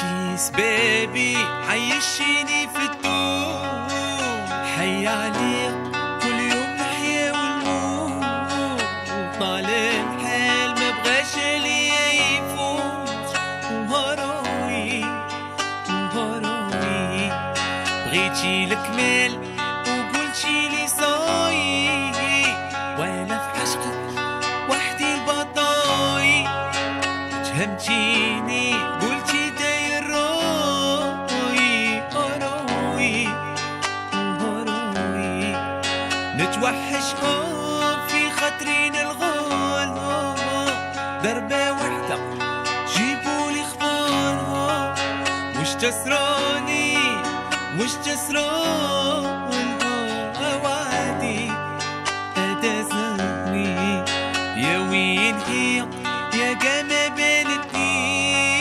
كيس بيبي حيشيني في الدوم حي عليك كل يوم نحيا ونموت وطال الحال ما بغاش لي يفوت وهروي وهروي بغيتي الكمال وقلتي لي وأنا في عشقك وحدي البطاي تهمتيني خاطرين الغول. دربة وحدة جيبوا لي خبار وش تسراني وش تسراني هذا تتسرني يا وين هي؟ يا جما بنتنيش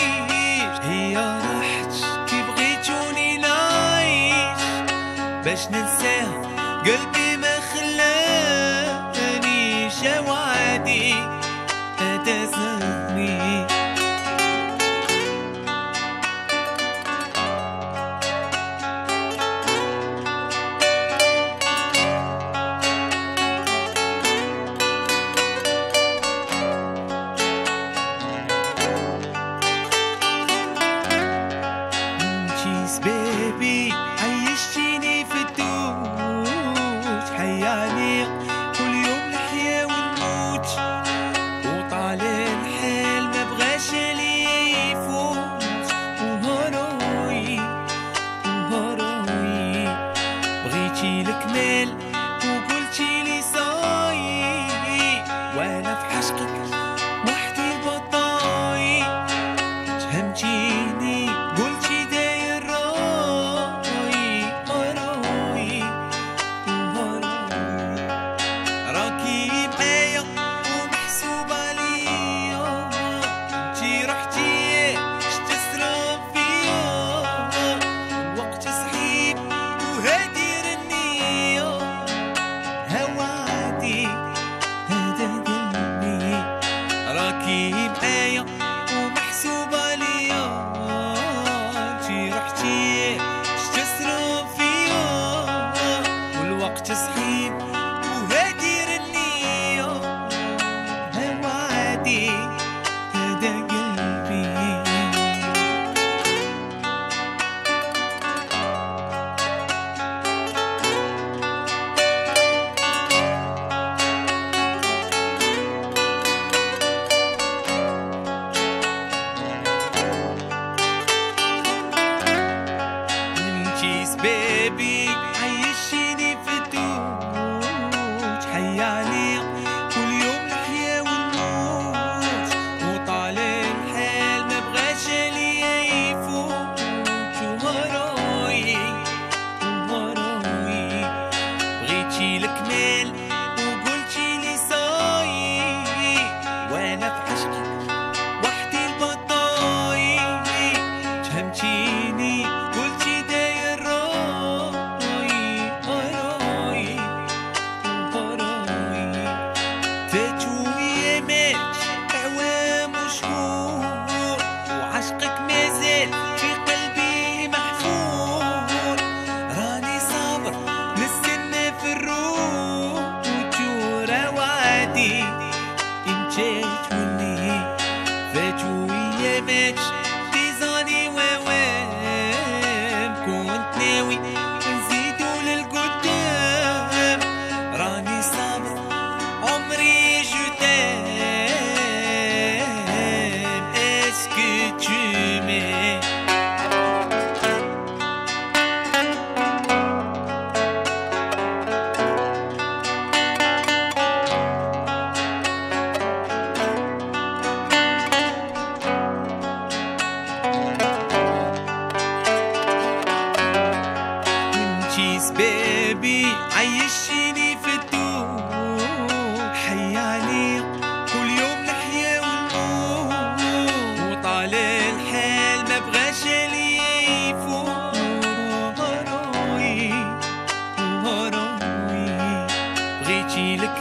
هي راحت كي بغيتوني نعيش؟ باش ننساها قلبي desert. Чили, It's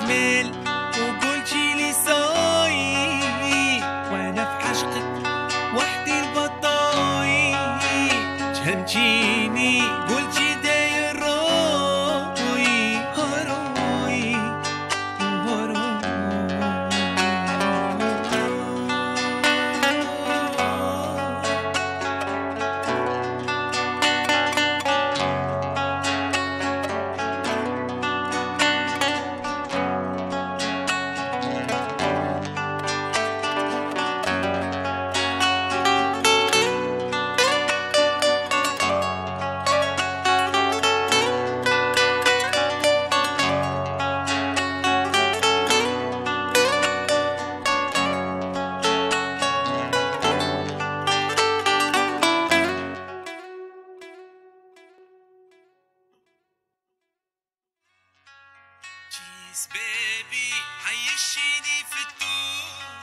جمال وقلتي لي صاي وأنا في عشقك وحدي البطاي. تهمتيني قلت سبابي حيشيني في الطول